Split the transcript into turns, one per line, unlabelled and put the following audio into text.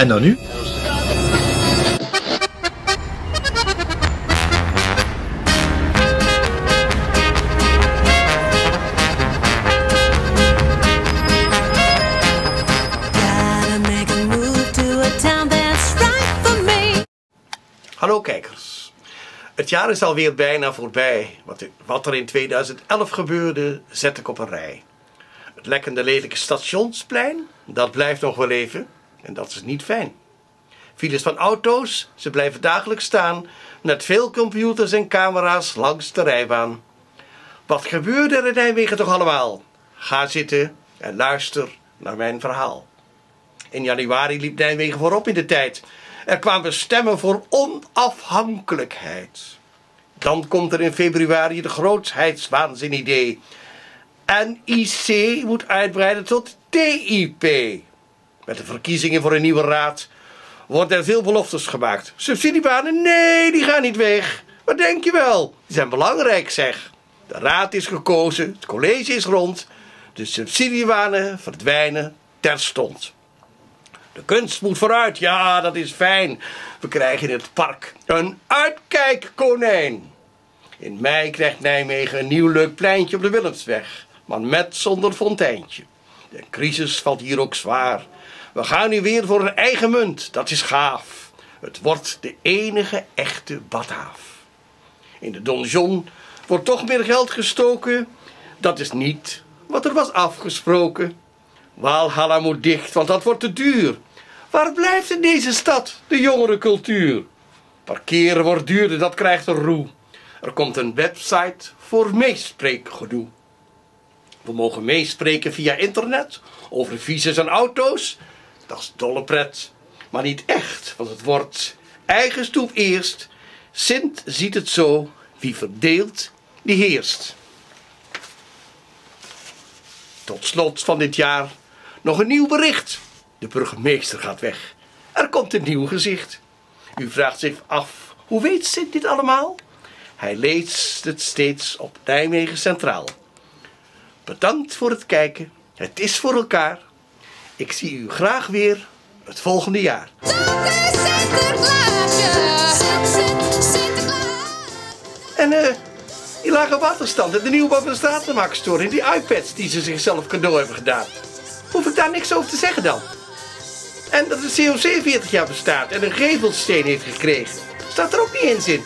En dan nu?
Gotta make a move to a town that's right for me.
Hallo kijkers. Het jaar is alweer bijna voorbij. Wat, wat er in 2011 gebeurde, zet ik op een rij. Het lekkende lelijke stationsplein, dat blijft nog wel even. En dat is niet fijn. Files van auto's, ze blijven dagelijks staan. Met veel computers en camera's langs de rijbaan. Wat gebeurde er in Nijmegen toch allemaal? Ga zitten en luister naar mijn verhaal. In januari liep Nijmegen voorop in de tijd. Er kwamen stemmen voor onafhankelijkheid. Dan komt er in februari de grootheidswaanzin-idee. NIC moet uitbreiden tot TIP. Met de verkiezingen voor een nieuwe raad worden er veel beloftes gemaakt. Subsidiebanen? Nee, die gaan niet weg. Wat denk je wel? Die zijn belangrijk, zeg. De raad is gekozen, het college is rond. De subsidiebanen verdwijnen terstond. De kunst moet vooruit, ja, dat is fijn. We krijgen in het park een uitkijkkonijn. In mei krijgt Nijmegen een nieuw leuk pleintje op de Willemsweg, maar met zonder fonteintje. De crisis valt hier ook zwaar. We gaan nu weer voor een eigen munt, dat is gaaf. Het wordt de enige echte badhaaf. In de donjon wordt toch meer geld gestoken. Dat is niet wat er was afgesproken. Walhalla moet dicht, want dat wordt te duur. Waar blijft in deze stad de jongere cultuur? Parkeren wordt duurder, dat krijgt een roe. Er komt een website voor meespreekgedoe. We mogen meespreken via internet over visas en auto's. Dat is dolle pret. Maar niet echt, want het wordt eigen stoep eerst. Sint ziet het zo, wie verdeelt, die heerst. Tot slot van dit jaar nog een nieuw bericht. De burgemeester gaat weg. Er komt een nieuw gezicht. U vraagt zich af, hoe weet Sint dit allemaal? Hij leest het steeds op Nijmegen Centraal. Bedankt voor het kijken. Het is voor elkaar. Ik zie u graag weer het volgende jaar. En eh, die lage waterstand en de nieuwe boven de stratenmaakstoren en die iPads die ze zichzelf cadeau hebben gedaan. Hoef ik daar niks over te zeggen dan? En dat de COC 40 jaar bestaat en een gevelsteen heeft gekregen. Staat er ook niet eens in.